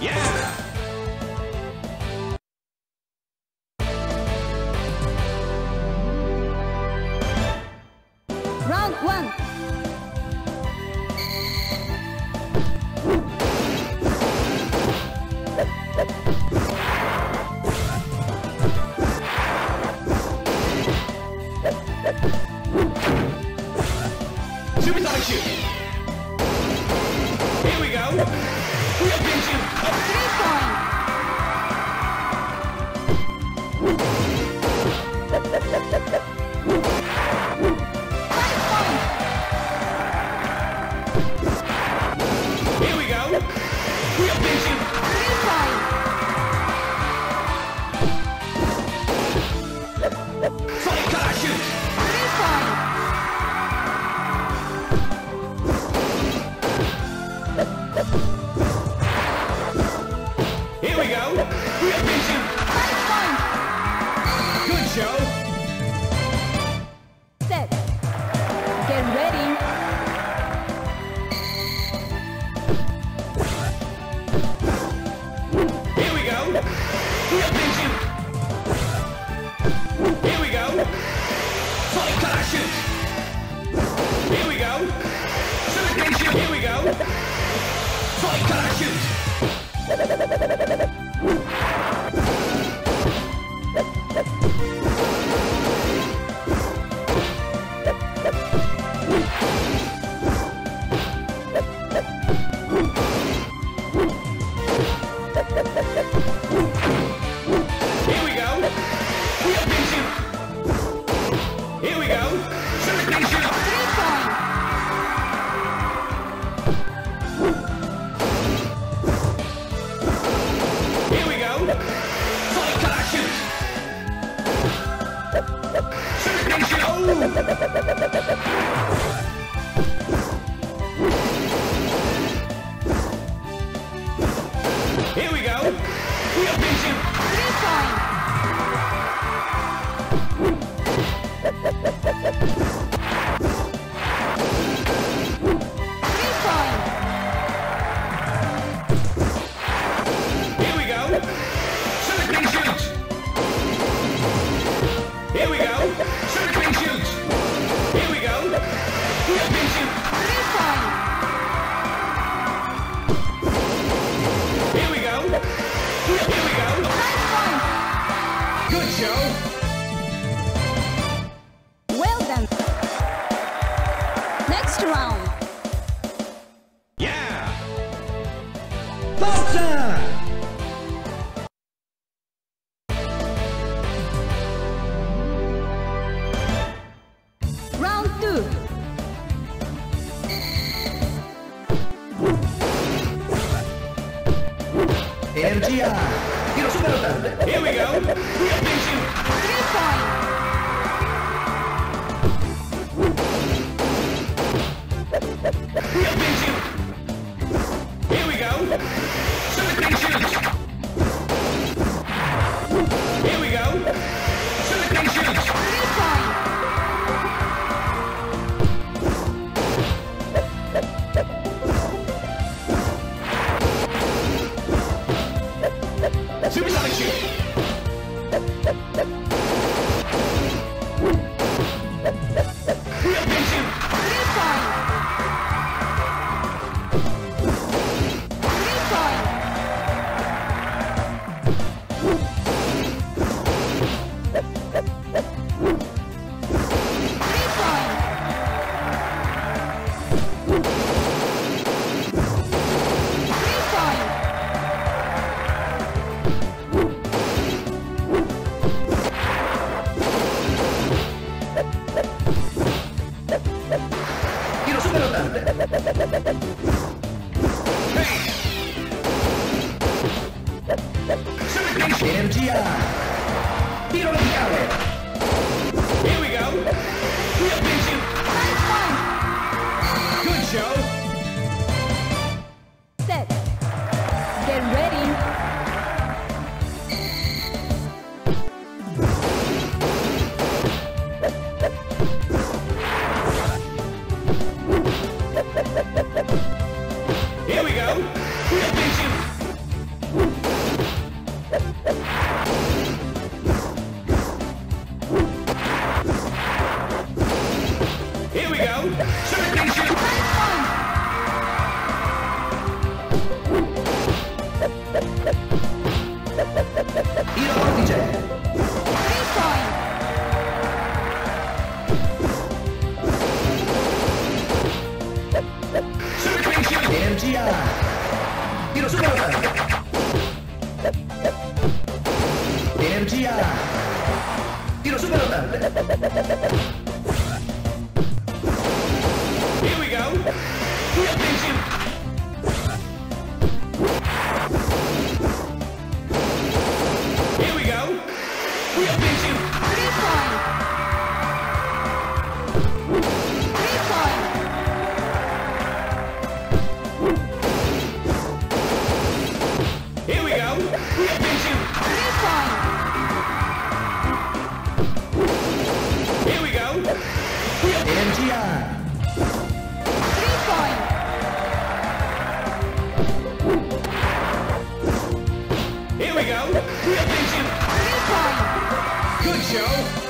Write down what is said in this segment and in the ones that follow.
Yeah! Round one. Good show. Here we go. show. Show.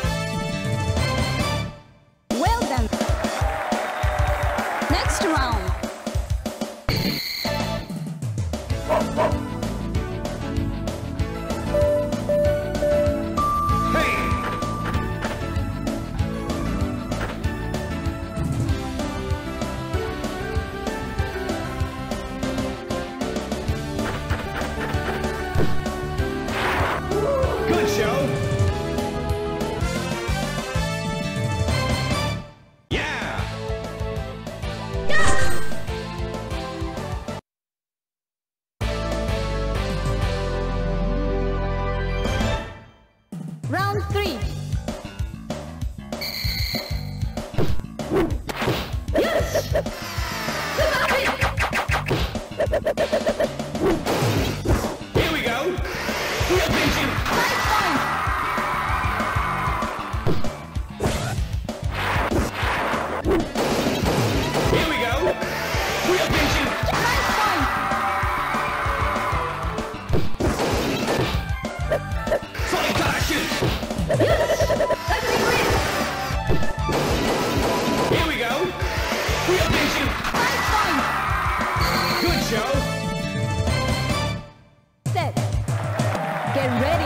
Get ready.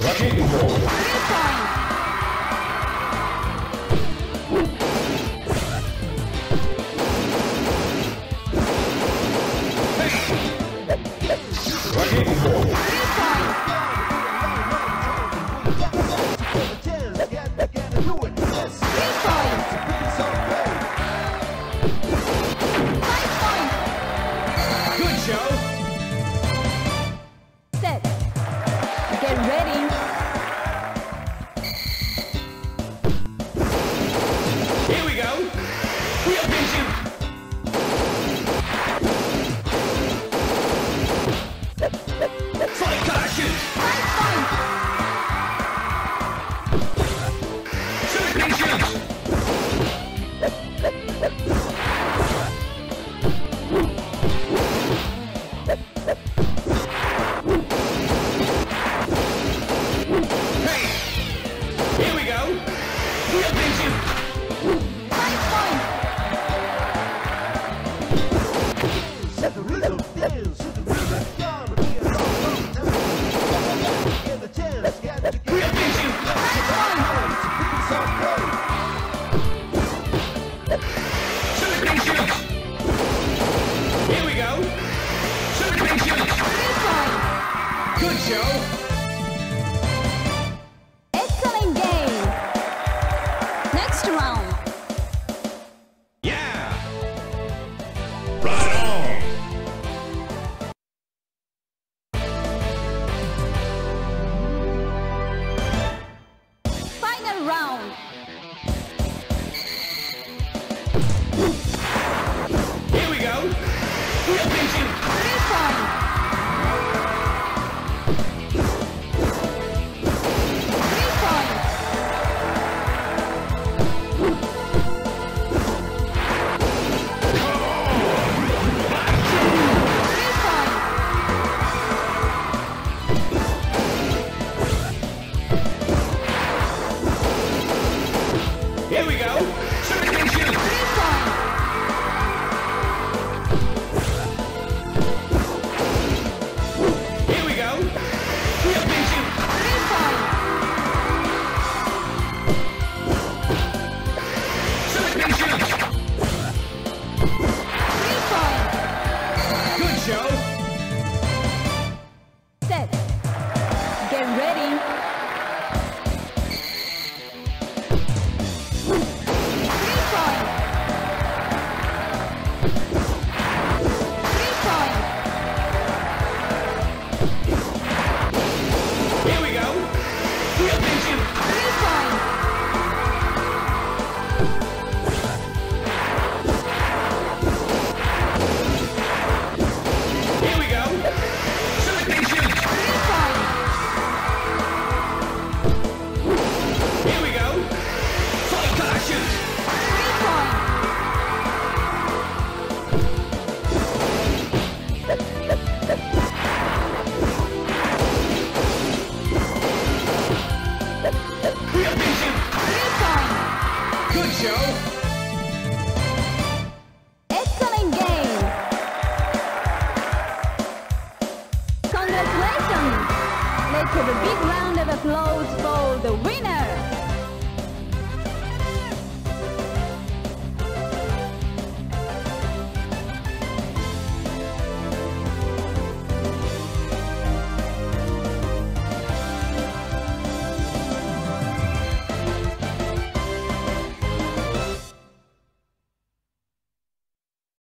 Rashid Cole. 是吗？